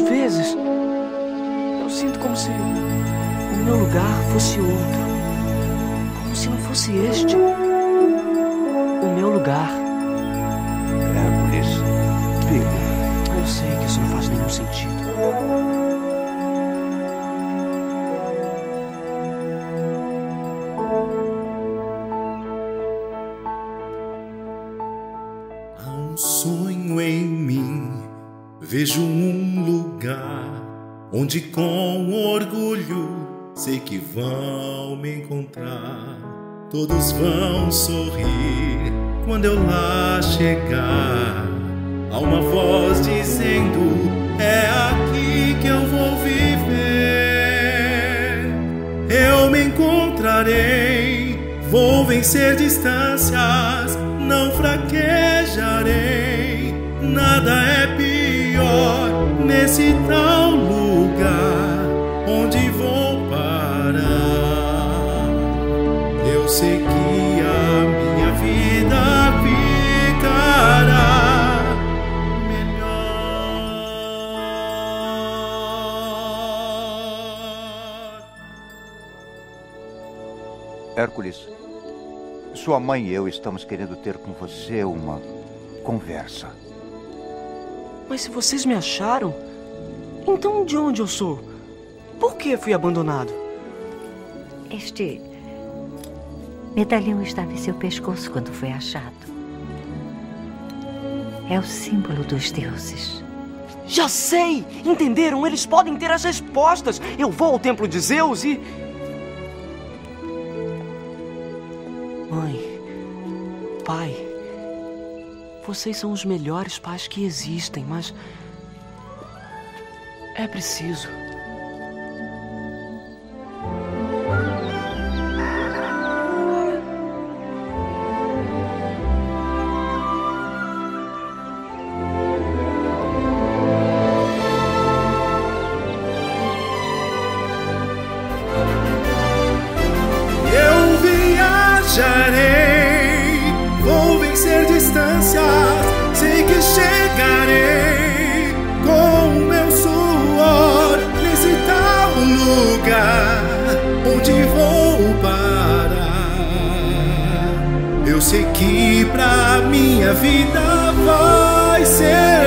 vezes eu sinto como se o meu lugar fosse outro. Como se não fosse este o meu lugar. Hércules, filho. Eu sei que isso não faz nenhum sentido. Há um sonho em mim, vejo um lugar onde com orgulho sei que vão me encontrar. Todos vão sorrir quando eu lá chegar. Há uma voz dizendo: É aqui que eu vou viver. Eu me encontrarei, vou vencer distâncias, não fraquejarei. Nada é pior nesse tal lugar onde vou parar. Eu sei que a minha vida ficará melhor. Hércules, sua mãe e eu estamos querendo ter com você uma conversa. Mas se vocês me acharam, então de onde eu sou? Por que fui abandonado? Este medalhão estava em seu pescoço quando foi achado. É o símbolo dos deuses. Já sei! Entenderam? Eles podem ter as respostas. Eu vou ao templo de Zeus e. Mãe, pai, vocês são os melhores pais que existem, mas. É preciso. Sei que pra minha vida vai ser.